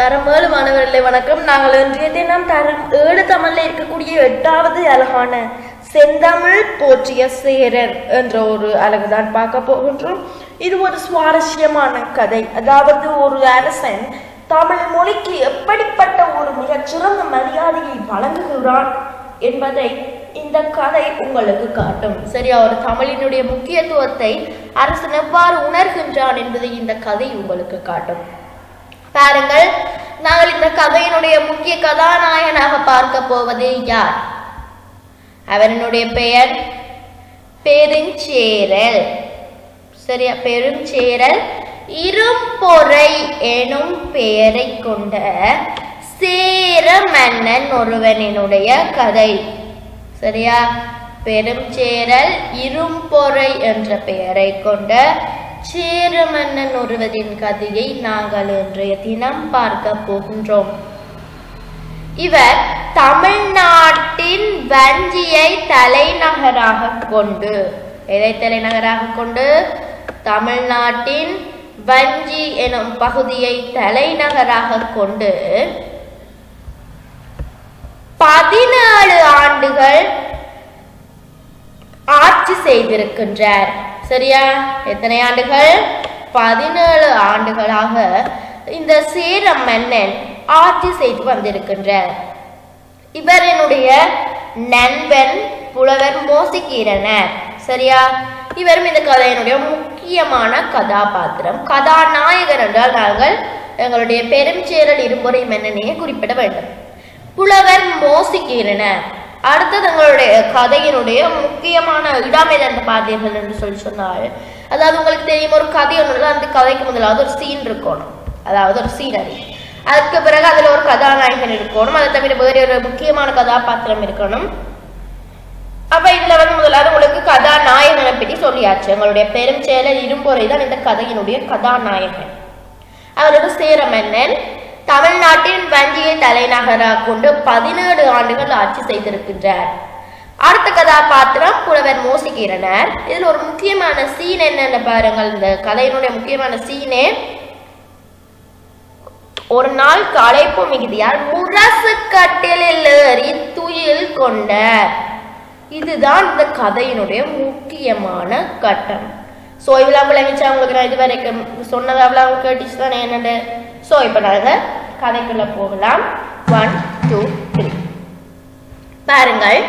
தரம் ஏழு மாணவர்களை வணக்கம். நாங்கள் இன்றைய தினம் தரம் ஏழு தமிழில் இருக்கக்கூடிய எட்டாவது அழகான செந்தமிழ் போற்றிய சேரர் என்ற ஒரு அழகு தான் பார்க்க போகின்றோம். இது ஒரு சுவாரஸ்யமான கதை. அதாவது ஒரு அரசன் தமிழ் மொழிக்கு எப்படிப்பட்ட ஒரு மிகச்சிறந்த மரியாதையை வழங்குகிறான் என்பதை இந்த கதை உங்களுக்கு காட்டும். சரியா ஒரு தமிழினுடைய முக்கியத்துவத்தை அரசன் எவ்வாறு உணர்கின்றான் என்பதை இந்த கதை உங்களுக்கு காட்டும். பாருங்கள். நாங்கள் இந்த கதையினுடைய முக்கிய கதாநாயகனாக பார்க்க போவது யார்? அவரினுடைய பெயர் பெருஞ்சேரல். சரியா? பெருஞ்சேரல் இரும்பொறை எனும் பெயரை கொண்ட சேர மன்னன் ஒருவனினுடைய கதை. சரியா? பெருஞ்சேரல் இரும்பொறை என்ற பெயரை கொண்ட சேரமன்னன் ஒருவரின் கதையை நாங்கள் இன்றைய தினம் பார்க்க போகின்றோம். இவர் தமிழ்நாட்டின் வஞ்சியை தலைநகராக கொண்டு எதை தலைநகராக கொண்டு? தமிழ்நாட்டின் வஞ்சி எனும் பகுதியை தலைநகராக கொண்டு. பதினேழு ஆண்டுகள் ஆட்சி செய்திருக்கின்றார். சரியா? எத்தனை ஆண்டுகள்? பதினேழு ஆண்டுகளாக இந்த சேர மன்னன் ஆட்சி செய்து வந்திருக்கின்றார். இவரினுடைய நண்பன் புலவர் மோசிக்கீரனர் சரியா? இவரும் இந்த கதையினுடைய முக்கியமான கதாபாத்திரம். கதாநாயகர் என்றால் நாங்கள் எங்களுடைய பெருஞ்சேரல் இருமுறை மன்னனையே குறிப்பிட வேண்டும். புலவர் மோசிக்கீரனர் அடுத்தது தங்களுடைய கதையினுடைய முக்கியமான இடம் எதென்று பார்த்தீர்கள் என்று சொல்லி சொன்னால் அதாவது உங்களுக்கு தெரியும் ஒரு கதை ஒன்று அந்த கதைக்கு முதலாவது ஒரு சீன் இருக்கணும். அதாவது ஒரு சீனரி அதுக்கு பிறகு அதுல ஒரு கதாநாயகன் இருக்கணும். அதை தவிர வேறு ஒரு முக்கியமான கதாபாத்திரம் இருக்கணும். அப்ப இதுல வந்து முதலாவது உங்களுக்கு கதாநாயகனை பற்றி சொல்லியாச்சு. எங்களுடைய பெரும் செயலர் இரும்பொறை தான் இந்த கதையினுடைய கதாநாயகன். அவருக்கு ஒரு சேர மன்னன் தமிழ்நாட்டின் வஞ்சியை தலைநகராக கொண்டு பதினேழு ஆண்டுகள் ஆட்சி செய்திருக்கின்றார். அடுத்த கதாபாத்திரம் புலவர் மோசிக்கிறனர் இதில் ஒரு முக்கியமான சீன் என்னென்ன பாருங்கள். இந்த கதையினுடைய முக்கியமான சீனே ஒரு நாள் களைப்பு மிகுதியால் முரசு கட்டிலில் ஏறி துயில் கொண்ட இதுதான் இந்த கதையினுடைய முக்கியமான கட்டம். ஸோ இவ்வளோ விளங்கிச்சா உங்களுக்கு நான் இது வரைக்கும் சொன்னது அவ்வளோ கேட்டுச்சு தானே என்னண்டு ஸோ இப்போ நாங்கள் கதைக்குள்ள போகலாம். ஒன் டூ த்ரீ பாருங்கள்.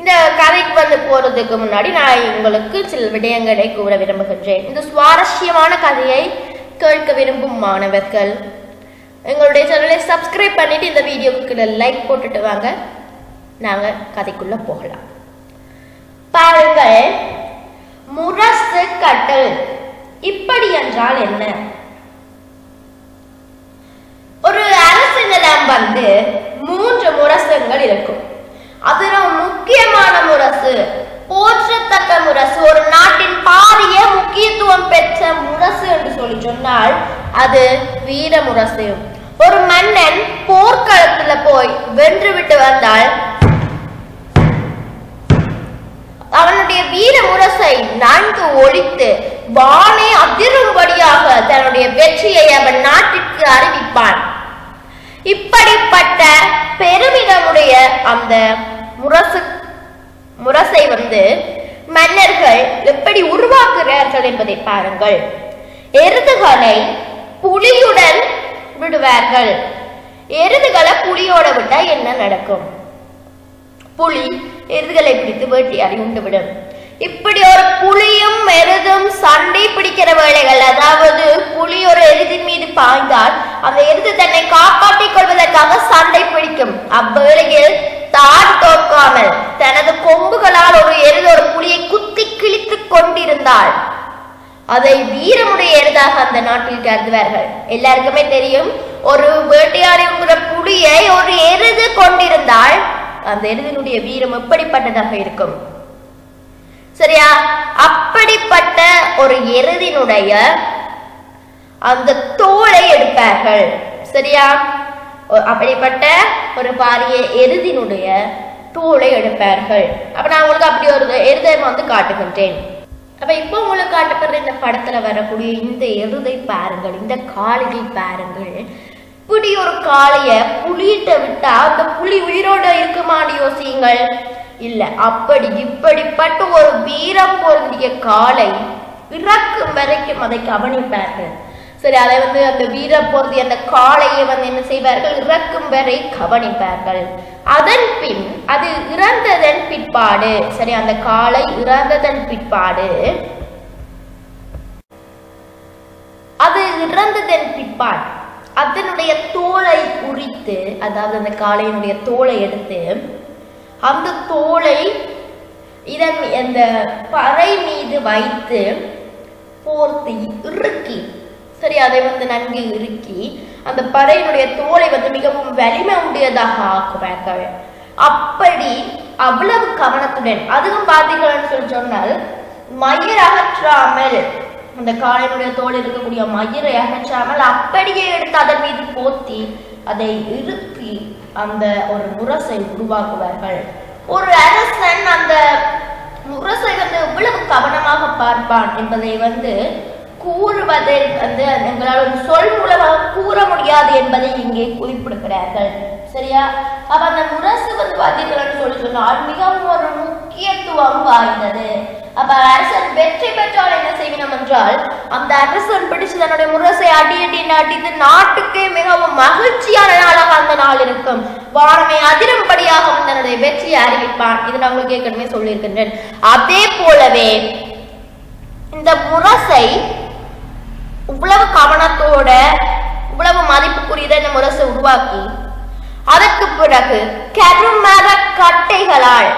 இந்த கதைக்கு வந்து போறதுக்கு முன்னாடி நான் உங்களுக்கு சில விடயங்களை கூற விரும்புகின்றேன். இந்த சுவாரஸ்யமான கதையை கேட்க விரும்பும் மாணவர்கள் எங்களுடைய சேனலை சப்ஸ்கிரைப் பண்ணிட்டு இந்த வீடியோவுக்கு லைக் போட்டுட்டு வாங்க. நாங்க கதைக்குள்ள போகலாம். பாருங்கள். முரசு கட்டல். இப்படி என்றால் என்ன? ஒரு அரசு நிலம் வந்து மூன்று முரசுகள் இருக்கும். அதுல முக்கியமான முரசு போற்றத்தக்க முரசு ஒரு நாட்டின் பாரிய முக்கியத்துவம் பெற்ற முரசு என்று சொல்லி சொன்னால் அது வீர முரசு. ஒரு மன்னன் போர்க்களத்துல போய் வென்று விட்டு வந்தால் அவனுடைய வீர முரசை நன்கு ஒழித்து வானே அதிரும்படியாக தன்னுடைய வெற்றியை அவன் நாட்டிற்கு அறிவிப்பான். இப்படிப்பட்ட பெருமிதமுடைய அந்த முரசு முரசை வந்து மன்னர்கள் எப்படி உருவாக்குகிறார்கள் என்பதை பாருங்கள். எருதுகளை புலியுடன் விடுவார்கள். எருதுகளை புலியோட விட்டா என்ன நடக்கும்? புலி எருதுகளை பிடித்து வேட்டையாடி உண்டுவிடும் இப்படி ஒரு புலியும் எருதும் சண்டை பிடிக்கிற வேளைகள் அதாவது புலி ஒரு எருதின் மீது பாய்ந்தால் அந்த எருது தன்னை காப்பாற்றிக் கொள்வதற்காக சண்டை பிடிக்கும். அவ்வேளையில் தான் தோற்காமல் தனது கொம்புகளால் ஒரு எருது ஒரு புலியை குத்தி கிழித்து கொண்டிருந்தாள். அதை வீரமுடைய எருதாக அந்த நாட்டில் கருதுவார்கள். எல்லாருக்குமே தெரியும் ஒரு வேட்டையாடுகிற புலியை ஒரு எருது கொண்டிருந்தால் அந்த எருதினுடைய வீரம் எப்படிப்பட்டதாக இருக்கும்? சரியா? அப்படிப்பட்ட ஒரு எருதினுடைய அந்த தோலை எடுப்பார்கள். சரியா? ஒ- அப்படிப்பட்ட ஒரு பாரிய எருதினுடைய தோலை எடுப்பார்கள். அப்ப நான் உங்களுக்கு அப்படி ஒரு எருதை வந்து காட்டுகின்றேன். அப்ப இப்போ உங்களுக்கு காட்டப்படுற இந்த படத்துல வரக்கூடிய இந்த எருதை பாருங்கள் இந்த காளையை பாருங்கள். இப்படி ஒரு காளைய புலியிட்ட விட்டா அந்த புலி உயிரோட இருக்குமான்னு யோசியுங்கள். இல்ல. அப்படி இப்படிப்பட்ட ஒரு வீரம் பொருந்திய காளை இறக்கும் வரைக்கும் அதை கவனிப்பார்கள் சரி அதை வந்து அந்த வீர பொருந்திய அந்த காளையை வந்து என்ன செய்வார்கள்? இறக்கும் வரை கவனிப்பார்கள். அதன் பின் அது இறந்ததன் பிற்பாடு. சரி அந்த காளை இறந்ததன் பிற்பாடு. அது இறந்ததன் பிற்பாடு. அதனுடைய தோலை உரித்து அதாவது அந்த காளையினுடைய தோலை எடுத்து அந்த தோலை இதன் அந்த பறை மீது வைத்து போர்த்தி இறுக்கி. சரி அதை வந்து நன்கு இறுக்கி அந்த பறையினுடைய தோலை வந்து மிகவும் வலிமை உடையதாக ஆக்குவார்கள் அப்படி அவ்வளவு கவனத்துடன் அதுவும் பார்த்தீங்கன்னு சொல்லி சொன்னால் மயிர் அகற்றாமல் அந்த காளையினுடைய தோல் இருக்கக்கூடிய மயிரை அகற்றாமல் அப்படியே எடுத்து அதன் மீது போத்தி அதை இறுக்கி அந்த ஒரு முரசை உருவாக்குவார்கள். ஒரு அரசன் அந்த முரசை வந்து எவ்வளவு கவனமாக பார்ப்பான் என்பதை வந்து கூறுவதை வந்து எங்களால் ஒரு சொல் மூலமாக கூற முடியாது என்பதை இங்கே குறிப்பிடுகிறார்கள். சரியா? அப்ப அந்த முரசு வந்து பாத்தீங்கன்னு சொல்லி சொன்னால் மிகவும் ஒரு முக்கியத்துவம் வாய்ந்தது. அப்ப அரசன் வெற்றி பெற்றால் என்ன செய்வினம் என்றால் அந்த அரசன் பிடிச்சு தன்னுடைய முரசை அடி அடி அடித்து நாட்டுக்கே மிகவும் மகிழ்ச்சியான நாளாக அந்த நாள் இருக்கும். வானமை அதிரும்படியாக தன்னுடைய வெற்றியை அறிவிப்பான். இது நான் உங்களுக்கு ஏற்கனவே சொல்லியிருக்கின்றேன். அதே போலவே இந்த முரசை இவ்வளவு கவனத்தோட இவ்வளவு மதிப்புக்குரியத இந்த முரசை உருவாக்கி பிறகு கருமர கட்டைகளால்.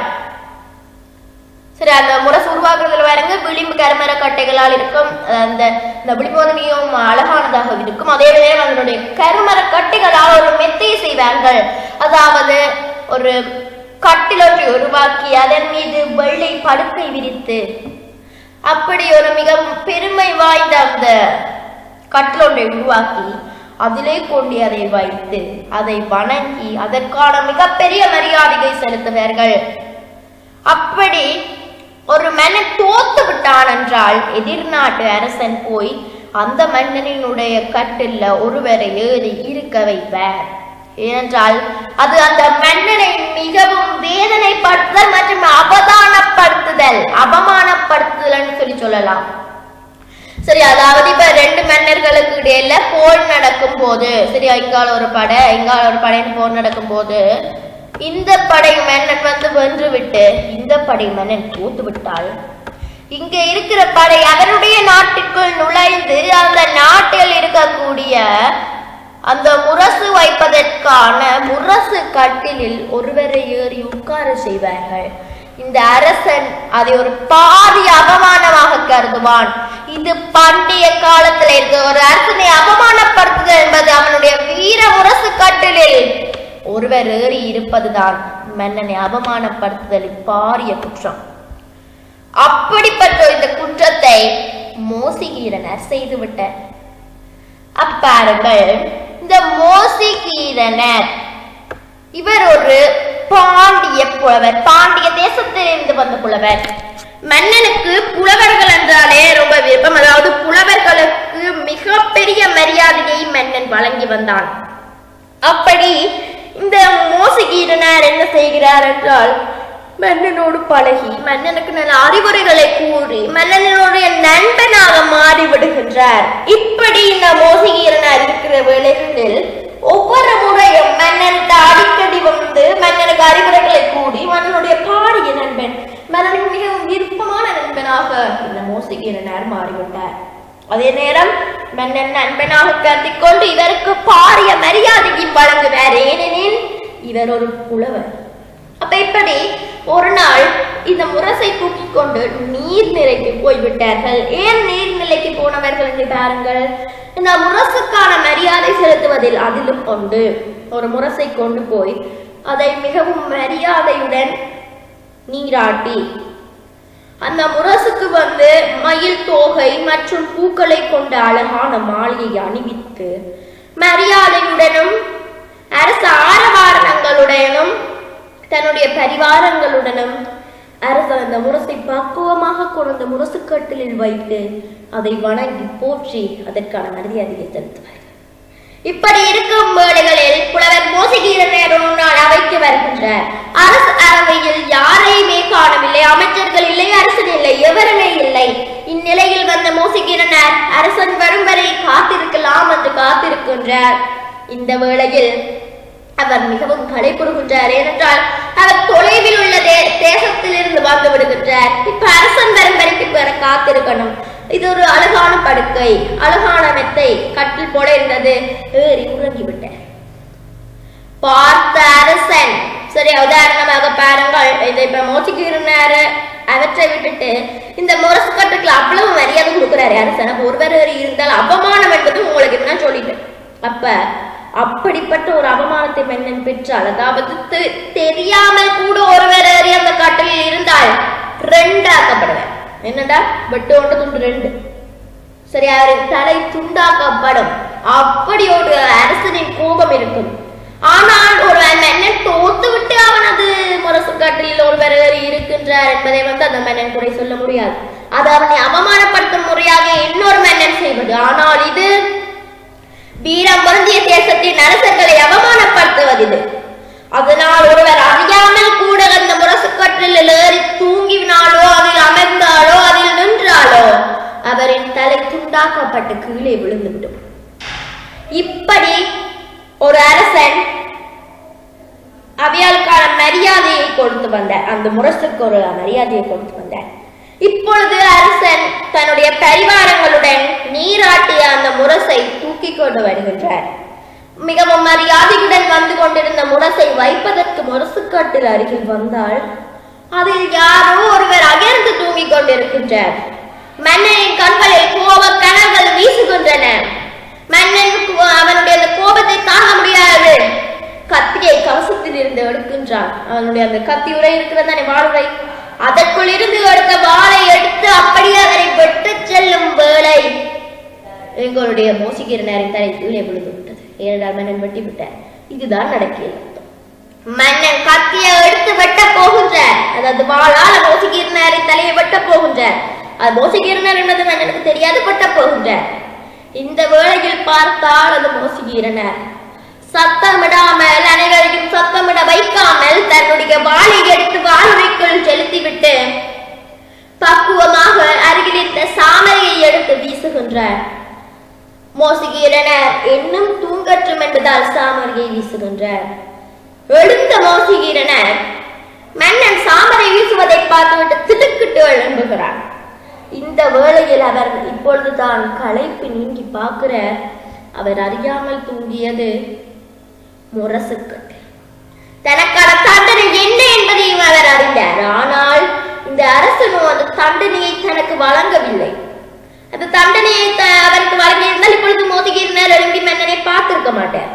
சரி அந்த முரசு உருவாக்குறதுல பாருங்க விளிம்பு கருமர கட்டைகளால் இருக்கும். அந்த இந்த விளிம்பு வந்து மிகவும் அழகானதாக இருக்கும். அதே நேரம் அதனுடைய கருமர கட்டைகளால் ஒரு மெத்தை செய்வார்கள். அதாவது ஒரு கட்டிலொன்றை உருவாக்கி அதன் மீது வெள்ளை படுக்கை விரித்து அப்படி ஒரு மிக பெருமை வாய்ந்த அந்த கட்டிலொன்றை உருவாக்கி அதிலே கொண்டு அதை வைத்து அதை வணங்கி அதற்கான மிகப்பெரிய மரியாதையை செலுத்துவார்கள். அப்படி ஒரு மன்னன் தோத்து விட்டான் என்றால் எதிர்நாட்டு அரசன் போய் அந்த மன்னனினுடைய கட்டில்ல ஒருவரை ஏறி இருக்க வைப்பார். ஏனென்றால் அது அந்த மன்னனை மிகவும் வேதனைப்படுத்துதல் மற்றும் அவதானப்படுத்துதல் அவமானப்படுத்துதல்னு சொல்லி சொல்லலாம். சரி அதாவது இப்ப ரெண்டு மன்னர்களுக்கு இடையில போர் நடக்கும் போது சரி இங்கால ஒரு படை இங்கால ஒரு படைன்னு போர் நடக்கும் போது இந்த படை மன்னன் வந்து வென்று விட்டு இந்த படை மன்னன் தோத்து விட்டால் இங்க இருக்கிற படை அவருடைய நாட்டிற்குள் நுழைந்து அந்த நாட்டில் இருக்கக்கூடிய அந்த முரசு வைப்பதற்கான முரசு கட்டிலில் ஒருவரை ஏறி உட்கார செய்வார்கள். இந்த அரசன் அதை ஒரு பாதி அவமானமாக கருதுவான். இது பண்டைய காலத்துல இருக்க ஒரு அரசனை அவமானப்படுத்துதல் என்பது அவனுடைய வீர முரசு கட்டிலில். ஒருவர் ஏறி இருப்பதுதான் மன்னனை அவமானப்படுத்துதலின் பாரிய குற்றம். அப்படிப்பட்ட இந்த குற்றத்தை மோசிகீரனர் செய்துவிட்டார் அப்பாருங்கள் இந்த மோசிகீரனர் இவர் ஒரு பாண்டிய புலவர். பாண்டிய தேசத்திலிருந்து வந்த புலவர். மன்னனுக்கு புலவர்கள் என்றாலே ரொம்ப விருப்பம். அதாவது புலவர்களுக்கு மிகப்பெரிய மரியாதையை மன்னன் வழங்கி வந்தான். அப்படி இந்த மோசகீரனார் என்ன செய்கிறார் என்றால் மன்னனோடு பழகி மன்னனுக்கு நல்ல அறிவுரைகளை கூறி மன்னனுடைய நண்பனாக மாறி விடுகின்றார் இப்படி இந்த மோசகீரனார் இருக்கிற வேலைகளில் ஒவ்வொரு முறையும் மன்னனுக்கு அடிக்கடி வந்து மன்னனுக்கு அறிவுரைகளை கூடி மன்னனுடைய பாடிய நண்பன் மன்னனுக்கு மிகவும் விருப்பமான நண்பனாக இந்த மோசகீரனார் மாறிவிட்டார். அதே நேரம் மன்னன் நண்பனாக கருதி கொண்டு இவருக்கு பாரிய மரியாதையும் வழங்குவார். ஏனெனில் இவர் ஒரு புலவர். அப்ப இப்படி ஒரு நாள் இந்த முரசை தூக்கி கொண்டு நீர்நிலைக்கு போய்விட்டார்கள். ஏன் நீர்நிலைக்கு போனவர்கள் என்று பாருங்கள். இந்த முரசுக்கான மரியாதை செலுத்துவதில் அதிலும் உண்டு. ஒரு முரசை கொண்டு போய் அதை மிகவும் மரியாதையுடன் நீராட்டி அந்த முரசுக்கு வந்து மயில் தோகை மற்றும் பூக்களை கொண்ட அழகான மாளிகையை அணிவித்து மரியாதையுடனும் அரசு ஆரவார தன்னுடைய பரிவாரங்களுடனும் அரசன் அந்த முரசை பக்குவமாக கொண்ட முரசுக்கட்டிலில் வைத்து அதை வணங்கி போற்றி அதற்கான மரியாதையை செலுத்துவார் இப்படி இருக்கும் வேளைகளில் புலவர் மோசகீரனர் ஒரு அவைக்கு வருகின்ற அரசு அவையில் யாரையுமே காணவில்லை அமைச்சர்கள் இல்லை அரசன் இல்லை எவருமே இல்லை. இந்நிலையில் வந்த மோசகீரனர் அரசன் வரும் வரை காத்திருக்கலாம் என்று காத்திருக்கின்றார். இந்த வேளையில் அவர் மிகவும் களைப்புறுகின்றார் ஏனென்றால் அவர் தொலைவில் உள்ள தேசத்தில் தேசத்திலிருந்து வந்து விடுகின்றார். இப்ப அரசன் வரும் வரைக்கும் வேற காத்திருக்கணும். இது ஒரு அழகான படுக்கை அழகான மெத்தை கட்டில் போல இருந்தது. ஏறி உறங்கிவிட்டார் பார்த்த அரசன் சரி உதாரணமாக பாருங்கள். இதை இப்ப மோசிக்கிறாரு அவற்றை விட்டுட்டு இந்த முரசு கட்டுக்கு அவ்வளவு மரியாதை கொடுக்கிறாரு அரசன். ஒருவர் இருந்தால் அவமானம் என்பது உங்களுக்கு என்ன சொல்லிட்டேன் அப்ப அப்படிப்பட்ட ஒரு அவமானத்தை மன்னன் பெற்றால் அதாவது தெ- தெரியாமல் கூட ஒருவர் ஏறி அந்த காட்டில் இருந்தால் ரெண்டாக்கப்படுவேன் என்னடா? வெட்டு ஒன்று துண்டு ரெண்டு. சரி அவர் தலை துண்டாக்கப்படும். அப்படி ஒரு அரசனின் கோபம் இருக்கும். ஆனால் ஒரு மன்னன் தோத்து விட்டு அவனது முரசுக்காட்டில் ஒருவர் ஏறி இருக்கின்றார் என்பதை வந்து அந்த மன்னன் குறை சொல்ல முடியாது. அது அவனை அவமானப்படுத்தும் முறையாக இன்னொரு மன்னன் செய்வது. ஆனால் இது வீரம் பொருந்திய தேசத்தின் அரசர்களை அவமானப்படுத்துவது அதனால் ஒருவர் அறியாமல் கூட அந்த முரசுக்கட்டில் ஏறி தூங்கினாலோ அதில் அமர்ந்தாலோ அதில் நின்றாலோ அவரின் தலை துண்டாக்கப்பட்டு கீழே விழுந்துவிடும். இப்படி ஒரு அரசன் அவையாளுக்கான மரியாதையை கொடுத்து வந்தார். அந்த முரசுக்கு ஒரு மரியாதையை கொடுத்து வந்தார். இப்பொழுது அரசன் தன்னுடைய பரிவாரங்களுடன் நீராட்டிய அந்த முரசை தூக்கி கொண்டு வருகின்றார். மிகவும் மரியாதையுடன் வந்து கொண்டிருந்த முரசை வைப்பதற்கு முரசுக்காட்டில் அருகில் வந்தால் அதில் யாரோ ஒருவர் அகர்ந்து தூங்கிக் கொண்டிருக்கின்றார். மன்னனின் கண்களில் கோப கனல்கள் வீசுகின்றன. மன்னன் அவனுடைய அந்த கோபத்தை தாங்க முடியாது. கத்தியை கவசத்தில் இருந்து எடுக்கின்றான். அவனுடைய அந்த கத்தி உரை இருக்கிறது தானே அதற்குள் இருந்து எடுத்த வாளை எடுத்து அப்படியே அதனை வெட்டு செல்லும் வேலை எங்களுடைய மோசிகீரனரின் தலை கீழே விழுந்து விட்டது. ஏனென்றால் மன்னன் வெட்டி விட்டார். இதுதான் நடக்கிறது மன்னன் கத்தியை எடுத்து வெட்ட போகின்றார். அதாவது வாழால மோசிகீரனரின் தலையை வெட்ட போகின்றார். அது மோசிகீரனர் என்பது மன்னனுக்கு தெரியாது வெட்ட போகின்றார். இந்த வேளையில் பார்த்தால் அது மோசிக்கிறனர் சத்தமிடாமல் அனைவரையும் சத்தமிட வைக்காமல் தன்னுடைய வாளை எடுத்து வாழ்வைக்குள் செலுத்திவிட்டு பக்குவமாக அருகில் இருந்த சாமரையை எடுத்து வீசுகின்றார். மோசுகீரனர் இன்னும் தூங்கற்றும் என்பதால் சாமரையை வீசுகின்றார். எழுந்த மோசுகீரனர் மன்னன் சாமரை வீசுவதை பார்த்துவிட்டு திடுக்கிட்டு எழும்புகிறார் இந்த வேளையில் அவர் இப்பொழுதுதான் களைப்பு நீங்கி பார்க்கிற அவர் அறியாமல் தூங்கியது. முரசுக்கட்டு தனக்கான தண்டனை என்ன என்பதையும் அவர் அறிந்தார். ஆனால் இந்த அரசனோ அந்த தண்டனையை தனக்கு வழங்கவில்லை. அந்த தண்டனையை அவருக்கு வழங்கியிருந்தால் இப்பொழுது மோதிகிருந்தார் எழும்பி மன்னனை பார்த்திருக்க மாட்டார்.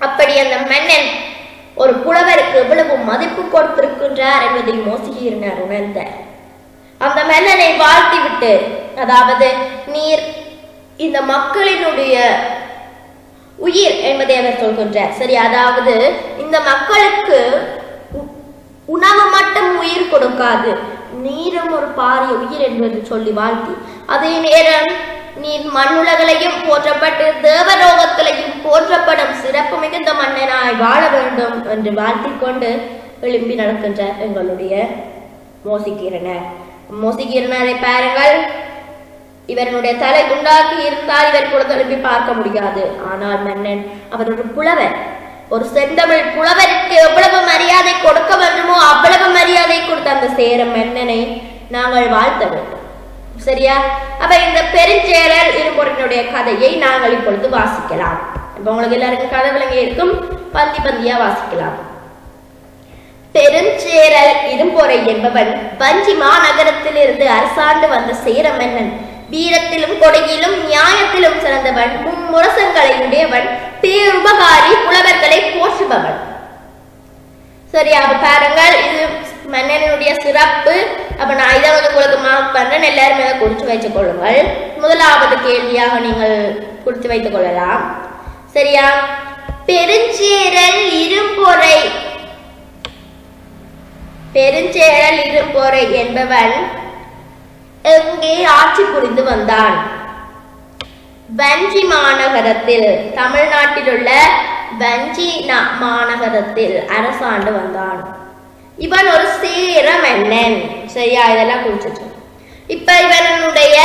அப்படி அந்த மன்னன் ஒரு புலவருக்கு எவ்வளவு மதிப்பு கொடுத்திருக்கின்றார் என்பதை மோசிகிருந்தார் உணர்ந்தார். அந்த மன்னனை வாழ்த்தி விட்டு அதாவது நீர் இந்த மக்களினுடைய உயிர் என்பதை அவர் சொல்கின்றார். சரி அதாவது இந்த மக்களுக்கு உ- உணவு மட்டும் உயிர் கொடுக்காது நீரும் ஒரு பாரிய உயிர் என்பது சொல்லி வாழ்த்தி. அதே நேரம் நீர் மண்ணுலகளையும் போற்றப்பட்டு தேவலோகத்திலையும் போற்றப்படும் சிறப்பு மிகுந்த மன்னனாய் வாழ வேண்டும் என்று வாழ்த்தி கொண்டு எழும்பி நடக்கின்ற எங்களுடைய மோசிக்கிறனர் மோசிக்கிறனரை பாருங்கள். இவனுடைய தலை குண்டாக்கி இருந்தால் இவர் குலதெலும்பி பார்க்க முடியாது. ஆனால் மன்னன் அவர் ஒரு புலவர். ஒரு செந்தமிழ் புலவருக்கு எவ்வளவு மரியாதை கொடுக்க வேண்டுமோ அவ்வளவு மரியாதை கொடுத்த அந்த சேர மன்னனை நாங்கள் வாழ்த்த வேண்டும். சரியா? அப்ப இந்த பெருஞ்சேரல் இருபொருளுடைய கதையை நாங்கள் இப்பொழுது வாசிக்கலாம். இப்ப உங்களுக்கு எல்லாருக்கும் கதை விளங்கி இருக்கும். பந்தி பந்தியா வாசிக்கலாம். பெருஞ்சேரல் இரும்பொறை என்பவன் வஞ்சி மாநகரத்திலிருந்து அரசாண்டு வந்த சேர மன்னன். வீரத்திலும் கொடையிலும் நியாயத்திலும் சிறந்தவன். மும்முரசங்களை உடையவன் பேருபகாரி புலவர்களை போற்றுபவன். சரி அப்ப பாருங்கள் இது மன்னனுடைய சிறப்பு. அப்ப நான் இதை வந்து உங்களுக்கு மார்க் பண்றேன். எல்லாருமே குறித்து வைத்துக் கொள்ளுங்கள். முதலாவது கேள்வியாக நீங்கள் குறித்து வைத்துக் கொள்ளலாம். சரியா பெருஞ்சேரல் இரும்பொறை. பெருஞ்சேரல் இரும்பொறை என்பவன் எங்கே ஆட்சி புரிந்து வந்தான்? வஞ்சி மாநகரத்தில் தமிழ்நாட்டில் உள்ள வஞ்சி மாநகரத்தில் அரசாண்டு வந்தான். இவன் ஒரு சேர மன்னன் சரியா? இதெல்லாம் குறிச்சிட்டு. இப்ப இவனுடைய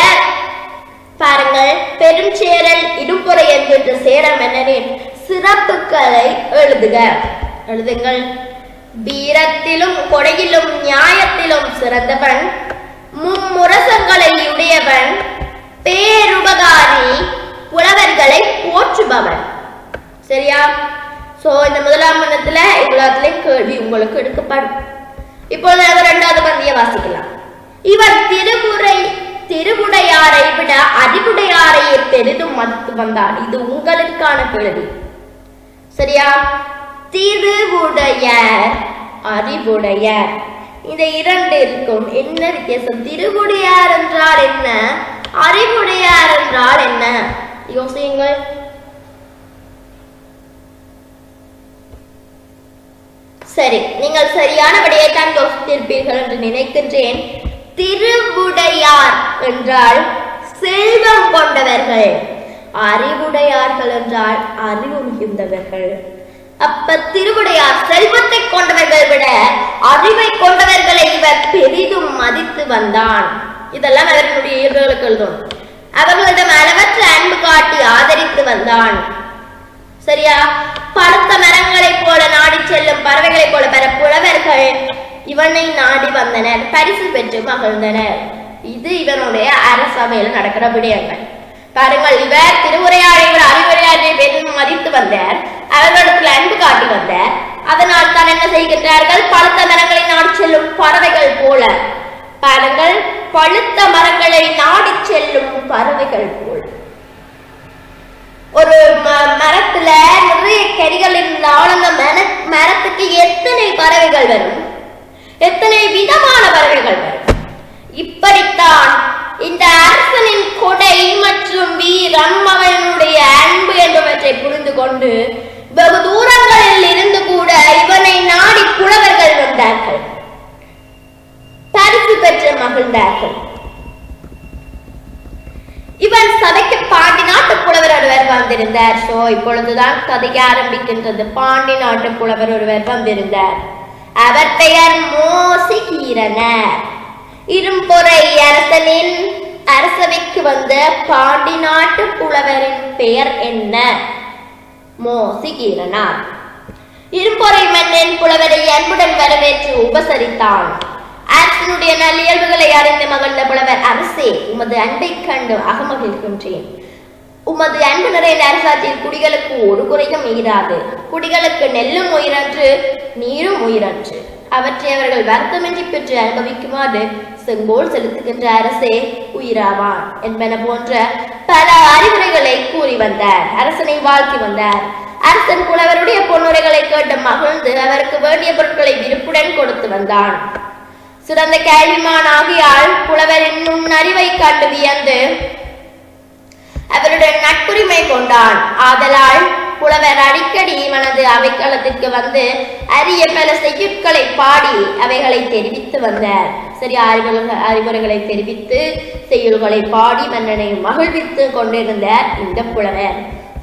பாருங்கள் பெரும் சேரல் இடுப்புறை என்கின்ற சேர மன்னனின் சிறப்புகளை எழுதுக. எழுதுங்கள். வீரத்திலும் கொடையிலும் நியாயத்திலும் சிறந்தவன் மும்முரசங்களை உடையவன் பேருபகாரி புலவர்களை போற்றுபவன். சரியா? சோ இந்த முதலாம் மன்னத்துல இவ்வளவுலயும் கேள்வி உங்களுக்கு எடுக்கப்படும். இப்போது நம்ம ரெண்டாவது பந்தியை வாசிக்கலாம். இவர் திருமுறை திருவுடையாரை விட அறிவுடையாரையே பெரிதும் மதித்து வந்தார். இது உங்களுக்கான கேள்வி. சரியா? திருவுடையார் அறிவுடையார். இந்த இரண்டு இருக்கும் என்ன வித்தியாசம்? திருவுடையார் என்றால் என்ன? அறிவுடையார் என்றால் என்ன? யோசியுங்கள். சரி நீங்கள் சரியான விடையைத்தான் யோசித்திருப்பீர்கள் என்று நினைக்கின்றேன். திருவுடையார் என்றால் செல்வம் கொண்டவர்கள். அறிவுடையார்கள் என்றால் அறிவு மிகுந்தவர்கள். அப்ப திருவுடையார் செல்வத்தை கொண்டவர்கள் விட அறிவை கொண்டவர்களை இவர் பெரிதும் மதித்து வந்தான். இதெல்லாம் அவர்களுடைய இயல்புகளுக்கு எழுதும். அவர்களிடம் அளவற்ற அன்பு காட்டி ஆதரித்து வந்தான். சரியா? பழுத்த மரங்களைப் போல நாடி செல்லும் பறவைகளைப் போல பெற புலவர்கள் இவனை நாடி வந்தனர் பரிசு பெற்று மகிழ்ந்தனர். இது இவனுடைய அரசவையில் நடக்கிற விடயங்கள். பாருங்கள் இவர் திருவுரையாடிவர் அறிவுரையாடிய பெரும் மதித்து வந்தார். அவர்களிடத்தில் அன்பு காட்டி வந்தார். அதனால் தான் என்ன செய்கின்றார்கள்? பழுத்த மரங்களை நாடி செல்லும் பறவைகள் போல. பாருங்கள் பழுத்த மரங்களை நாடி செல்லும் பறவைகள் போல. ஒரு ம- மரத்துல நிறைய கறிகள் இருந்தால் அந்த மர மரத்துக்கு எத்தனை பறவைகள் வரும்? எத்தனை விதமான பறவைகள் வரும்? இப்படித்தான் இந்த அரசனின் கொடை மற்றும் வீரம் அவனுடைய அன்பு என்பவற்றை புரிந்து கொண்டு வெகு தூரங்களில் இருந்து கூட இவனை நாடி புலவர்கள் வந்தார்கள். பரிசு பெற்று மகிழ்ந்தார்கள். இவன் சபைக்கு பாண்டி நாட்டு புலவர் ஒருவர் வந்திருந்தார். சோ இப்பொழுதுதான் கதையை ஆரம்பிக்கின்றது. பாண்டி நாட்டு புலவர் ஒருவர் வந்திருந்தார். அவர் பெயர் மோசிகீரனர். இரும்பொறை அரசனின் அரசவைக்கு வந்த பாண்டி நாட்டு புலவரின் பெயர் என்ன? மோசிகீரனார் இரும்பொறை மன்னன் புலவரை அன்புடன் வரவேற்று உபசரித்தான். அரசனுடைய நல்லியல்புகளை அறிந்த மகிழ்ந்த புலவர் அரசே உமது அன்பை கண்டு அகமகிழ்கின்றேன். உமது அன்பு நிறைந்த அரசாட்சியில் குடிகளுக்கு ஒரு குறையும் ஈராது. குடிகளுக்கு நெல்லும் உயிரன்று நீரும் உயிரன்று. அவற்றை அவர்கள் வருத்தமின்றி பெற்று அனுபவிக்குமாறு செங்கோல் செலுத்துகின்ற அரசே உயிராவான் என்பன போன்ற பல அறிவுரைகளை கூறி வந்தார். அரசனை வாழ்த்தி வந்தார். அரசன் புலவருடைய பொன்னுரைகளை கேட்டு மகிழ்ந்து அவருக்கு வேண்டிய பொருட்களை விருப்புடன் கொடுத்து வந்தான். சிறந்த கேள்விமான் ஆகியால் புலவரின் அறிவை கண்டு வியந்து அவருடன் நட்புரிமை கொண்டான். ஆதலால் புலவர் அடிக்கடி மனது அவைக்களத்திற்கு வந்து அரிய பல செய்யுட்களை பாடி அவைகளை தெரிவித்து வந்தார். சரி அறிவுரை அறிவுரைகளை தெரிவித்து செய்யுள்களை பாடி மன்னனை மகிழ்வித்து கொண்டிருந்தார் இந்த புலவர்.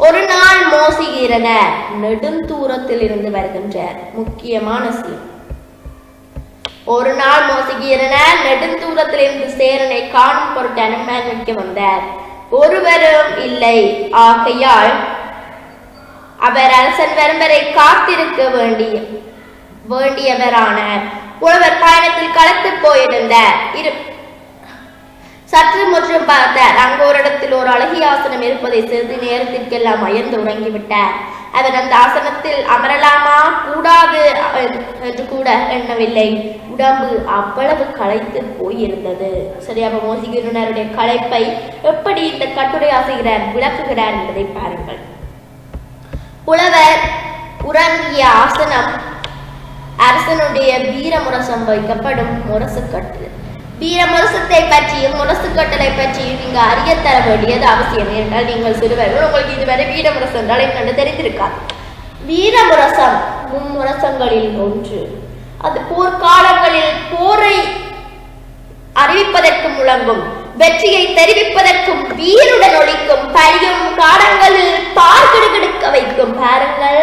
ஒரு நாள் மோசுகிறனர் நெடுந்தூரத்தில் இருந்து வருகின்றார். முக்கியமான சீன். ஒரு நாள் மோசுகிறனர் நெடுந்தூரத்திலிருந்து சேரனை காணும் பொருட்டு அனுமதிக்க வந்தார். ஒருவரும் இல்லை. ஆகையால் அவர் அரசன் வரும் வரை காத்திருக்க வேண்டிய வேண்டியவரானார் புலவர் பயணத்தில் கலத்து போயிருந்த இரு சற்று முற்றும் பார்த்தார். அங்கு ஒரு இடத்தில் ஒரு அழகிய ஆசனம் இருப்பதை சிறிது நேரத்திற்கெல்லாம் அயர்ந்து உறங்கிவிட்டார். அவர் அந்த ஆசனத்தில் அமரலாமா? கூடாது என்று கூட எண்ணவில்லை. உடம்பு அவ்வளவு களைத்து போயிருந்தது. சரி அப்ப களைப்பை எப்படி இந்த கட்டுரை ஆசிரியர் விளக்குகிறார் என்பதை பாருங்கள். புலவர் உறங்கிய ஆசனம். அரசனுடைய வீரமுரசம் வைக்கப்படும் முரசுக்கட்டு. வீரமுரசத்தை பற்றியும் முரசுக்கட்டளை பற்றியும் நீங்க அறியத்தர வேண்டியது அவசியம். என்றால் நீங்கள் சிறுவர்கள் உங்களுக்கு இதுவரை வீரமுரசம் என்றால் என்னென்று தெரிந்திருக்காது. வீரமுரசம் மும்முரசங்களில் ஒன்று. அது போர்க்காலங்களில் போரை அறிவிப்பதற்கு முழங்கும். வெற்றியை தெரிவிப்பதற்கும் வீருடன் ஒழிக்கும் பரியும் காலங்களில் பார்க்கெடுக்க வைக்கும் பாருங்கள்.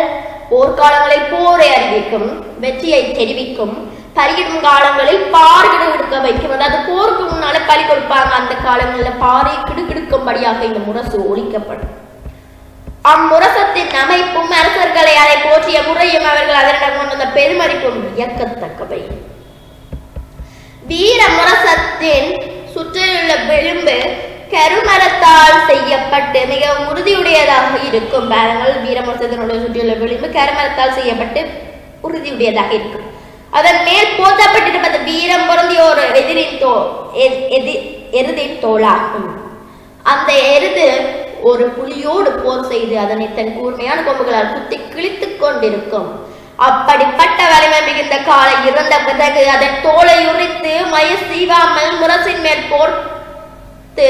போர்க்காலங்களை போரை அறிவிக்கும் வெற்றியை தெரிவிக்கும் பரியிடும் காலங்களில் பார்கிடு எடுக்க வைக்கும். அதாவது போருக்கு முன்னால பலி கொடுப்பாங்க. அந்த காலங்களில் பாறை கிடுகிடுக்கும்படியாக இந்த முரசு ஒழிக்கப்படும். அம்முரசத்தின் அமைப்பும் அரசர்களை அதை போற்றிய முறையும் அவர்கள் அதனிடம் கொண்டு வந்த பெருமதிப்பும் வியக்கத்தக்கவை. வீர முரசத்தின் சுற்றிலுள்ள விளிம்பு கருமரத்தால் செய்யப்பட்டு மிகவும் உறுதியுடையதாக இருக்கும். பாருங்கள் வீரமுரசத்தினுடைய சுற்றியுள்ள விளிம்பு கருமரத்தால் செய்யப்பட்டு உறுதியுடையதாக இருக்கும். அதன் மேல் போத்தப்பட்டிருப்பது வீரம் பொருந்திய ஒரு எதிரின் தோ எதி- எருதின் தோளாகும். அந்த எருது ஒரு புலியோடு போர் செய்து அதனை தன் கூர்மையான கொம்புகளால் குத்தி கிழித்துக் கொண்டிருக்கும். அப்படிப்பட்ட வலிமை மிகுந்த காலை இறந்த பிறகு அதன் தோலை உரித்து மய சீவாமல் முரசின் மேல் போர்த்து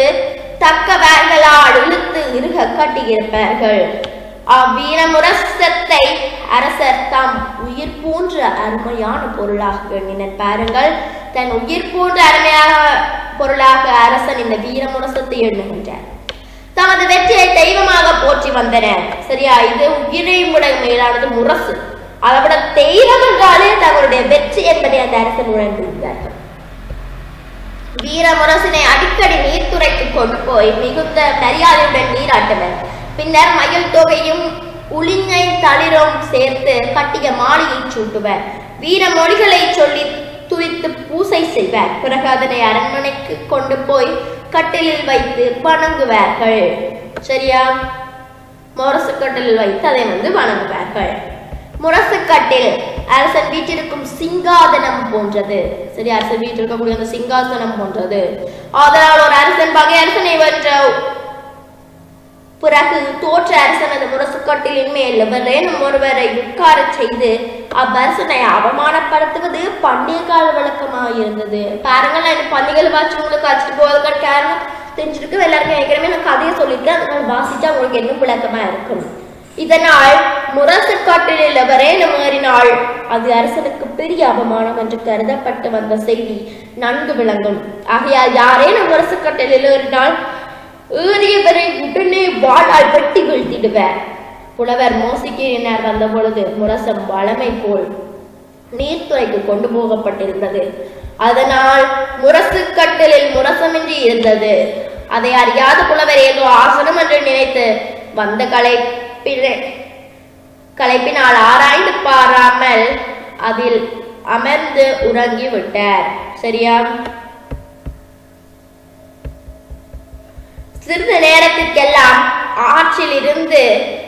தக்க வேர்களால் இழுத்து இருக கட்டியிருப்பார்கள். அவ்வீர முரசத்தை அரசர் தாம் உயிர் போன்ற அருமையான பொருளாக எண்ணினர். பாருங்கள் தன் உயிர் போன்ற அருமையாக பொருளாக அரசன் இந்த வீர முரசத்தை எண்ணுகின்றார் தமது வெற்றியை தெய்வமாக போற்றி வந்தனர். சரியா? இது உயிரை விட மேலானது முரசு. அதை விட தெய்வம் என்றாலே தங்களுடைய வெற்றி என்பதை அந்த அரசன் உணர்ந்திருந்தார்கள் வீரமுரசினை அடிக்கடி நீர்த்துறைக்கு கொண்டு போய் மிகுந்த மரியாதையுடன் நீராட்டினர் பின்னர் மயில் தொகையும் உளிங்கை தளிரும் சேர்த்து கட்டிய மாலையை சூட்டுவர். வீர மொழிகளை சொல்லி துதித்து பூசை செய்வர். பிறகு அதனை அரண்மனைக்கு கொண்டு போய் கட்டிலில் வைத்து வணங்குவார்கள். சரியா? முரசு கட்டிலில் வைத்து அதை வந்து வணங்குவார்கள். முரசுக்கட்டில் அரசன் வீட்டிற்கும் சிங்காதனம் போன்றது. சரி அரசன் வீட்டில் இருக்கக்கூடிய அந்த சிங்காசனம் போன்றது. அதனால் ஒரு அரசன் பகை அரசனை வென்ற பிறகு தோற்ற அரசனது முரசுக்கட்டிலின் மேல் எவரேனும் ஒருவரை உட்கார செய்து அவ்வரசனை அவமானப்படுத்துவது பண்டிகை கால வழக்கமாக இருந்தது பாருங்கள் நான் இந்த பண்டிகைகள் வாட்சி உங்களுக்கு வச்சுட்டு போவதற்கு காரணம் தெரிஞ்சிருக்கு. எல்லாருக்கும் ஏற்கனவே நான் கதையை சொல்லிட்டு அதனால் வாசிச்சா உங்களுக்கு இன்னும் விளக்கமா இருக்கும். இதனால் முரசு காட்டில் எவரேனும் ஏறினால் அது அரசனுக்கு பெரிய அவமானம் என்று கருதப்பட்டு வந்த செய்தி நன்கு விளங்கும். ஆகையால் யாரேனும் முரசு கட்டிலில் ஏறினால் ஏறியவரை உடனே வாழால் வெட்டி வீழ்த்திடுவர். புலவர் மோசிக்கினர் வந்த பொழுது முரசம் வளமை போல் நீர்த்துறைக்கு கொண்டு போகப்பட்டிருந்தது. அதனால் முரசு கட்டலில் முரசமின்றி இருந்தது. அதை அறியாத புலவர் ஏதோ ஆசனம் என்று நினைத்து வந்த கலை களைப்பினால் ஆராய்ந்து பாராமல் அதில் அமர்ந்து உறங்கி விட்டார் சரியா? சிறிது நேரத்திற்கெல்லாம் ஆற்றில் இருந்து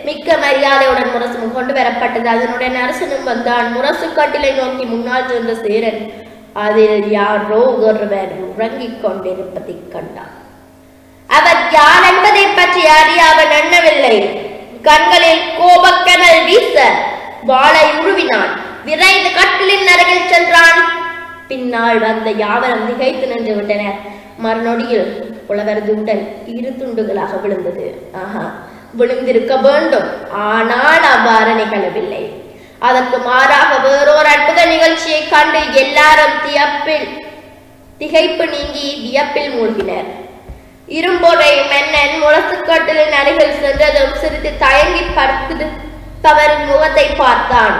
மிக்க மரியாதையுடன் முரசு கொண்டு வரப்பட்டது. அதனுடன் அரசனும் வந்தான். முரசு கட்டிலை நோக்கி முன்னால் சென்ற சேரன் அதில் யாரோ ஒருவர் உறங்கிக் கொண்டிருப்பதைக் கண்டான் அவர் யார் என்பதை பற்றி அறிய அவன் எண்ணவில்லை. கண்களில் கோபக்கனல் வீச வாளை உருவினான். விரைந்து கட்டிலின் அருகில் சென்றான். பின்னால் வந்த யாவரும் திகைத்து நின்று விட்டனர். மறுநொடியில் புலவரது உடல் இரு துண்டுகளாக விழுந்தது. ஆஹா விழுந்திருக்க வேண்டும். ஆனால் அவ்வாறு நிகழவில்லை. அதற்கு மாறாக வேறொரு அற்புத நிகழ்ச்சியை கண்டு எல்லாரும் தியப்பில் திகைப்பு நீங்கி வியப்பில் மூழ்கினர். இரும்போடை மென்னன் முரசுக்கட்டிலின் அருகில் சென்றதும் சிறிது தயங்கி படுத்து தவறின் முகத்தை பார்த்தான்.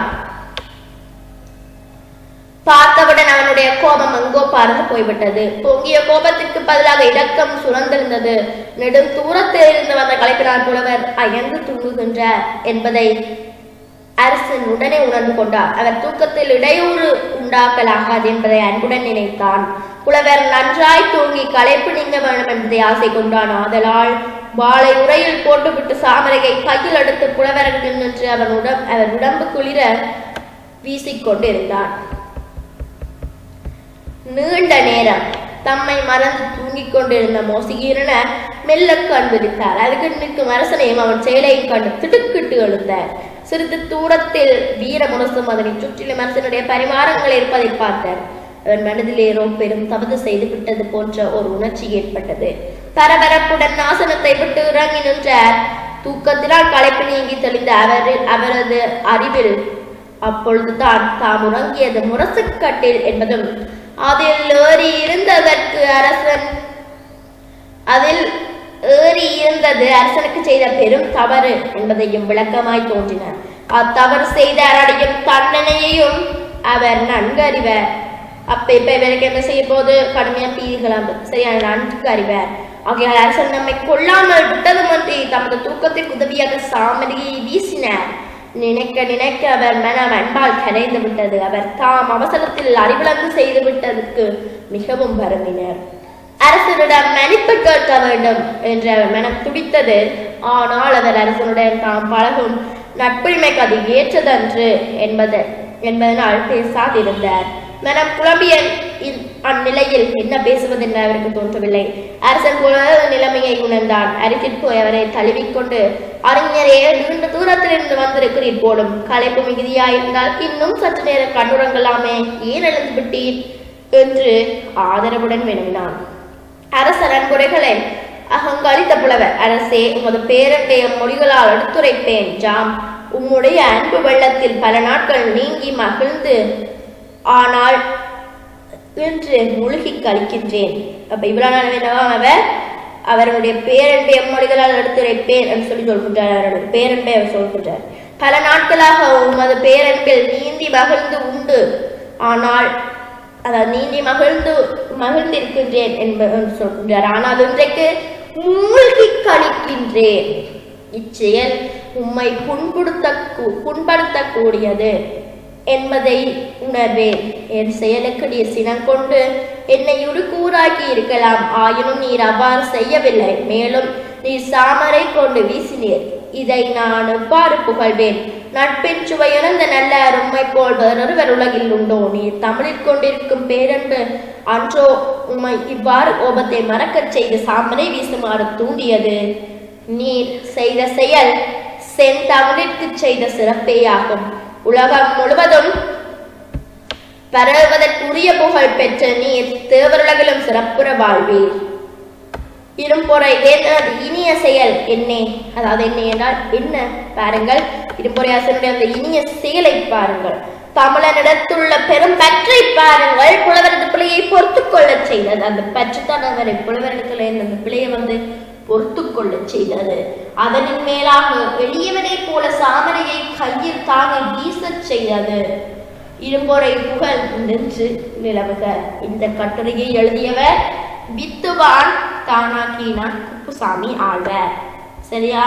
பார்த்தவுடன் அவனுடைய கோபம் எங்கோ பறந்து போய்விட்டது. பொங்கிய கோபத்திற்கு பதிலாக இலக்கம் சுரந்திருந்தது. நெடும் தூரத்தில் இருந்து வந்த கலைப்பினார் புலவர் அயர்ந்து தூங்குகின்றார் என்பதை அரசன் உடனே உணர்ந்து கொண்டார் அவர் தூக்கத்தில் இடையூறு உண்டாக்கலாகாது என்பதை அன்புடன் நினைத்தான். புலவர் நன்றாய் தூங்கி களைப்பு நீங்க வேண்டும் என்பதை ஆசை கொண்டான் ஆதலால். வாளை உரையில் போட்டுவிட்டு சாமரையை கையில் அடுத்து புலவர்கள் நின்று அவன் உடம் அவர் உடம்பு குளிர வீசிக்கொண்டிருந்தான். நீண்ட நேரம் தம்மை மறந்து தூங்கிக் கொண்டிருந்த மோசிகீரனர் மெல்ல கண் விரித்தார் அதுக்கு நிற்கும் அரசனையும் அவன் செயலையும் கண்டு திடுக்கிட்டு எழுந்தார். சிறிது தூரத்தில் வீர முரசும் அதனை சுற்றிலும் அரசனுடைய பரிமாறங்கள் இருப்பதை பார்த்தார் அவன் மனதில் ஏதோ பெரும் தவறு செய்து விட்டது போன்ற ஒரு உணர்ச்சி ஏற்பட்டது. பரபரப்புடன் நாசனத்தை விட்டு இறங்கி நின்றார். தூக்கத்தினால் களைப்பு நீங்கி தெளிந்த அவரில் அவரது அறிவில் அப்பொழுதுதான் தாம் உறங்கியது முரசுக்கட்டில் என்பதும் அதில் ஏறி இருந்ததற்கு அரசன் அதில் ஏறி இருந்தது அரசனுக்கு செய்த பெரும் தவறு என்பதையும் விளக்கமாய் தோன்றினார். அத்தவறு செய்த அடையும் தண்டனையையும் அவர் நன்கு அப்ப இப்ப இவருக்கு என்ன செய்ய போது கடுமையா பீதிகளாம் சரியான நன்கு அறிவார் ஆகையால் அரசன் நம்மை கொல்லாமல் விட்டதுமன்றி தமது தூக்கத்திற்கு உதவியாக சாமரியை வீசினார் நினைக்க நினைக்க அவர் மனம் அன்பால் கரைந்து விட்டது அவர் தாம் அவசரத்தில் அறிவிழந்து செய்து விட்டதற்கு மிகவும் வருந்தினர் அரசனிடம் மன்னிப்பு கேட்க வேண்டும் என்று அவர் மனம் துடித்தது ஆனால் அவர் அரசனுடன் தாம் பழகும் நட்புரிமைக்கு அது ஏற்றதன்று என்பது என்பதனால் பேசாதிருந்தார் மனம் குழம்பிய அந்நிலையில் என்ன பேசுவது என்று அவருக்கு தோன்றவில்லை. அரசன் போல நிலைமையை உணர்ந்தான். அருகில் போய் அவரை தழுவிக்கொண்டு அறிஞரே நீண்ட தூரத்திலிருந்து வந்திருக்கிறீர் போலும். களைப்பு மிகுதியாயிருந்தால் இன்னும் சற்று நேரம் கண்ணுறங்கலாமே. ஏன் எழுந்து விட்டீர்? என்று ஆதரவுடன் வினவினான். அரசன் அன்புரைகளை அகங்காரித்த புலவர். அரசே உமது பேரண்டைய மொழிகளால் எடுத்துரைப்பேன். ஜாம் உம்முடைய அன்பு வெள்ளத்தில் பல நாட்கள் நீங்கி மகிழ்ந்து ஆனால் இன்று முழுகி கழிக்கின்றேன். அப்ப இவ்வளவு என்னவா அவர் அவருடைய பேரன்பை எம்மொழிகளால் எடுத்துரைப்பேன் என்று சொல்லி சொல்கின்றார் அவருடைய பேரன்பை அவர் சொல்கின்றார். பல நாட்களாக உமது பேரன்பில் நீந்தி மகிழ்ந்து உண்டு. ஆனால் அதாவது நீந்தி மகிழ்ந்து மகிழ்ந்திருக்கின்றேன் என்பது சொல்கின்றார். ஆனால் இன்றைக்கு மூழ்கி கழிக்கின்றேன். இச்செயல் உம்மை புண்படுத்த புண்படுத்தக்கூடியது. என்பதை உணர்வேன். என் செயலுக்கு நீர் சினம் கொண்டு என்னை உருக்கூறாக்கி இருக்கலாம். ஆயினும் நீர் அவ்வாறு செய்யவில்லை. மேலும் நீர் சாமரை கொண்டு வீசினீர். இதை நான் எவ்வாறு புகழ்வேன்? நட்பின் சுவையுணர்ந்த நல்ல அருமை போல் வேறொருவர் உலகில் உண்டோ? நீர் தமிழில் கொண்டிருக்கும் பேரன்பு அன்றோ உம்மை இவ்வாறு கோபத்தை மறக்கச் செய்து சாமரை வீசுமாறு தூண்டியது. நீர் செய்த செயல் செந்தமிழிற்கு செய்த சிறப்பேயாகும். உலகம் முழுவதும் பரவுவதற்குரிய புகழ் பெற்ற நீர் தேவருலகிலும் சிறப்புற வாழ்வீர். இரும்பொறை எனது இனிய செயல் என்னே? அதாவது என்ன என்றால் என்ன பாருங்கள். இரும்பொறையாசனுடைய அந்த இனிய செயலை பாருங்கள். தமிழனிடத்துள்ள பெரும் பற்றை பாருங்கள். புலவரது பிள்ளையை பொறுத்து கொள்ள செய்தது. அந்த பற்று தான் அவரை புலவரிடத்துல இருந்த அந்த பிள்ளையை வந்து பொறுத்து செய்தது அதனின் மேலாக எளியவனை போல சாதனையை கையில் தாங்கி வீசச் செய்தது. இரும்பொறை புகழ் நின்று நிலவுக. இந்த கட்டுரையை எழுதியவர் வித்துவான். தானாக்கினான் குப்புசாமி ஆழ்வர். சரியா?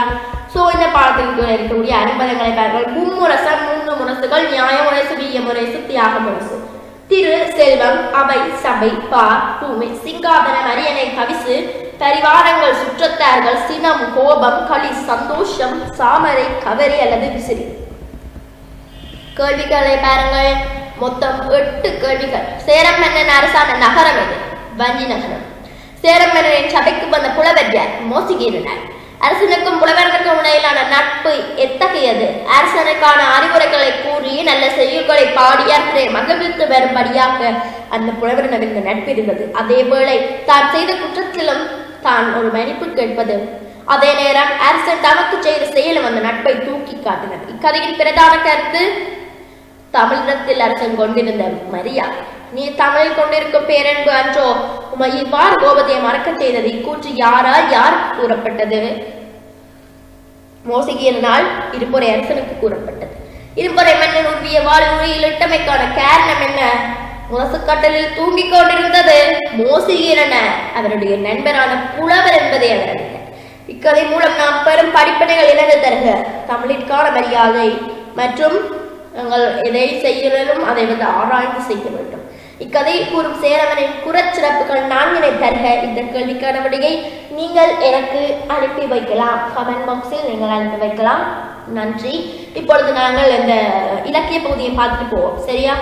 சோ இந்த பாடத்தில் இருக்கக்கூடிய அனுபவங்களை பாருங்கள். மும்முரசம் மூன்று முரசுகள் நியாய முரசு வீய முரசு தியாக முரசு திரு செல்வம் அவை சபை பா பூமி சிங்காதனம் அரியணை கவிசு பரிவாரங்கள் சுற்றத்தார்கள் சினம் கோபம் களி சந்தோஷம் சாமரை கவரி அல்லது விசிறி. கேள்விகளை பாருங்கள். மொத்தம் எட்டு கேள்விகள். சேரம் மன்னன் அரசான நகரம் எது? வஞ்சி நகரம். சேரம் சபைக்கு வந்த புலவர் யார்? மோசிகீரனார் அரசனுக்கும் புலவர்களுக்கும் இடையிலான நட்பு எத்தகையது? அரசனுக்கான அறிவுரைகளை கூறி நல்ல செய்யுள்களை பாடியாற்றே மகிழ்வித்து வரும்படியாக அந்த புலவரிடம் இந்த நட்பு இருந்தது. அதேவேளை தான் செய்த குற்றத்திலும் தான் ஒரு மன்னிப்பு கேட்பது அதே நேரம் அரசன் தமக்கு செய்த செயலும் அந்த நட்பை தூக்கி காட்டினர். இக்கதையின் பிரதான கருத்து தமிழிடத்தில் அரசன் கொண்டிருந்த மரியா. நீ தமிழில் கொண்டிருக்கும் பேரன்பு அன்றோ உமை இவ்வாறு கோபதியை மறக்கச் செய்தது இக்கூற்று யாரால் யார் கூறப்பட்டது? மோசகியனால் இருமுறை அரசனுக்கு கூறப்பட்டது. இருமுறை மன்னன் உருவிய வாழ்வுரையில் இட்டமைக்கான காரணம் என்ன? முரசுக்கட்டலில் தூங்கிக் கொண்டிருந்தது மோசிகீரன அவருடைய நண்பரான புலவர் என்பதை அவர் அறிந்தார். இக்கதை மூலம் நாம் பெரும் படிப்பினைகள் இழந்து தருக. தமிழிற்கான மரியாதை மற்றும் நாங்கள் எதை செய்கிறோம் அதை வந்து ஆராய்ந்து செய்ய வேண்டும். இக்கதை கூறும் சேரவனின் குறச்சிறப்புகள் நான்கினை தருக. இந்த கேள்விக்கான விடையை நீங்கள் எனக்கு அனுப்பி வைக்கலாம். கமெண்ட் பாக்ஸில் நீங்கள் அனுப்பி வைக்கலாம். நன்றி. இப்பொழுது நாங்கள் இந்த இலக்கிய பகுதியை பார்த்துட்டு போவோம். சரியா?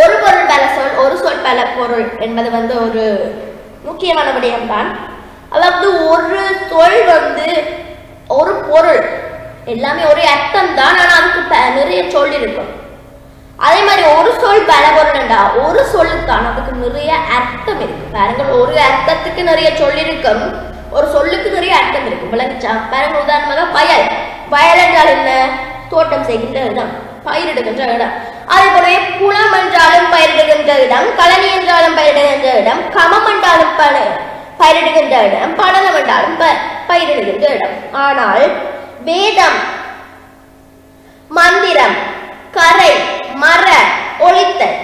ஒரு பொருள் பல சொல் ஒரு சொல் பல பொருள் என்பது வந்து ஒரு முக்கியமான விடயம்தான் அதாவது ஒரு சொல் வந்து ஒரு பொருள். எல்லாமே ஒரே அர்த்தம் தான் ஆனா அதுக்கு நிறைய சொல் இருக்கும். அதே மாதிரி ஒரு சொல் பல பொருள்டா ஒரு சொல்லுக்கான அதுக்கு நிறைய அர்த்தம் இருக்கு. பாருங்கள் ஒரு அர்த்தத்துக்கு நிறைய சொல் இருக்கும். ஒரு சொல்லுக்கு நிறைய அர்த்தம் இருக்கும். விளங்குச்சா பாருங்க உதாரணமாக வயல். வயல் என்றால் என்ன? தோட்டம் செய்கின்ற இடம் பயிரிடுகின்ற இடம். அதே போலவே குளம் என்றாலும் பயிரிடுகின்ற இடம் கழனி என்றாலும் பயிரிடுகின்ற இடம் கமம் என்றாலும் பல பயிரிடுகின்ற இடம் படலம் என்றாலும் ப- பயிரிடுகின்ற இடம். ஆனால் வேதம் மந்திரம் கரை மர ஒளித்தல்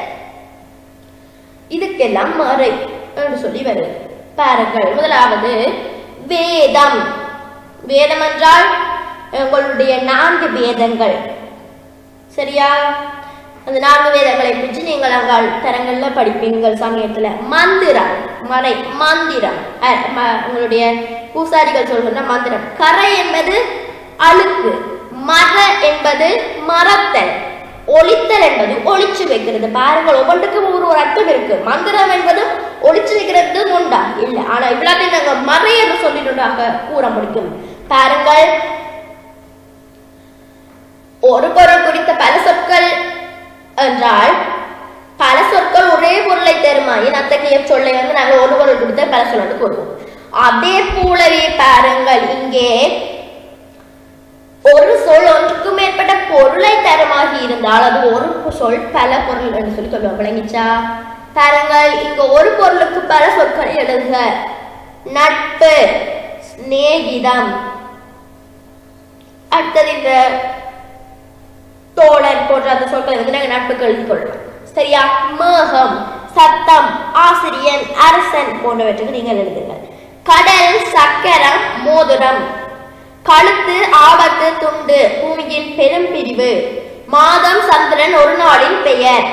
இதுக்கெல்லாம் மறை என்று சொல்லி வருது பாருங்கள். முதலாவது வேதம். வேதம் என்றால் உங்களுடைய நான்கு வேதங்கள். சரியா? அந்த நான்கு வேதங்களை பிடிச்சு நீங்கள் அங்கால் தரங்களில் படிப்பீங்கள் சமயத்தில். மந்திரம். மறை மந்திரம். அஹ், உங்களுடைய பூசாரிகள் சொல்கின்ற மந்திரம். கரை என்பது அழுக்கு. மர என்பது மரத்தல். ஒளித்தல் என்பது ஒளிச்சு வைக்கிறது. பாருங்கள் ஒவ்வொன்றுக்கும் ஒரு ஒரு அர்த்தம் இருக்கு. மந்திரம் என்பதும் ஒளிச்சு வைக்கிறது உண்டா? இல்ல. ஆனா இவ்வளவு நாங்க மறை என்று சொல்லிட்டு கூற முடியும். பாருங்கள் ஒரு பொருள் குறித்த பல சொற்கள் என்றால் பல சொற்கள் ஒரே பொருளை தருமாயின் அத்தகைய சொல்லை வந்து நாங்கள் ஒரு பொருள் குறித்த பல சொல்லிட்டு கூறுவோம். அதே போலவே பாருங்கள் இங்கே ஒரு சொல் ஒன்றுக்கு மேற்பட்ட பொருளை தருமாகி இருந்தால் அது ஒரு சொல் பல பொருள் என்று சொல்லி சொல்லுவோம். விளங்கிச்சா? பாருங்கள் இங்க ஒரு பொருளுக்கு பல சொற்களை எழுதுக. நட்பு சிநேகிதம். அடுத்தது இந்த தோழன் போன்ற அந்த சொற்களை வந்து நாங்கள் நட்புக்கு எழுதி கொள்ளலாம் சரியா? மேகம் சத்தம் ஆசிரியன் அரசன் போன்றவற்றுக்கு நீங்கள் எழுதுங்கள். கடல் சக்கரம் மோதிரம். கழுத்து ஆபத்து துண்டு பூமியின் பெரும் பிரிவு. மாதம் சந்திரன் ஒரு நாளின் பெயர்.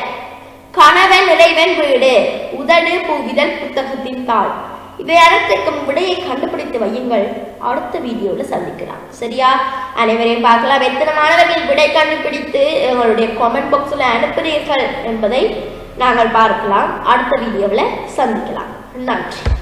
கணவன் இறைவன் வீடு. உதடு பூவிதழ் புத்தகத்தின் தாள். இவை அனைத்திற்கும் விடையை கண்டுபிடித்து வையுங்கள். அடுத்த வீடியோவில் சந்திக்கலாம். சரியா? அனைவரையும் பார்க்கலாம். எத்தனை மாணவர்கள் விடை கண்டுபிடித்து எங்களுடைய கமெண்ட் பாக்ஸில் அனுப்புகிறீர்கள் என்பதை நாங்கள் பார்க்கலாம். அடுத்த வீடியோவில் சந்திக்கலாம். நன்றி.